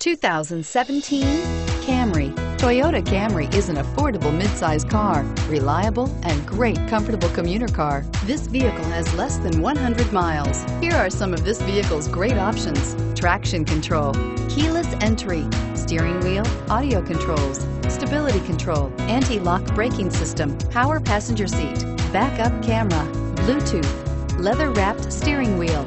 2017 Camry. Toyota Camry is an affordable midsize car, reliable and great comfortable commuter car. This vehicle has less than 100 miles. Here are some of this vehicle's great options. Traction control, keyless entry, steering wheel, audio controls, stability control, anti-lock braking system, power passenger seat, backup camera, Bluetooth, leather-wrapped steering wheel,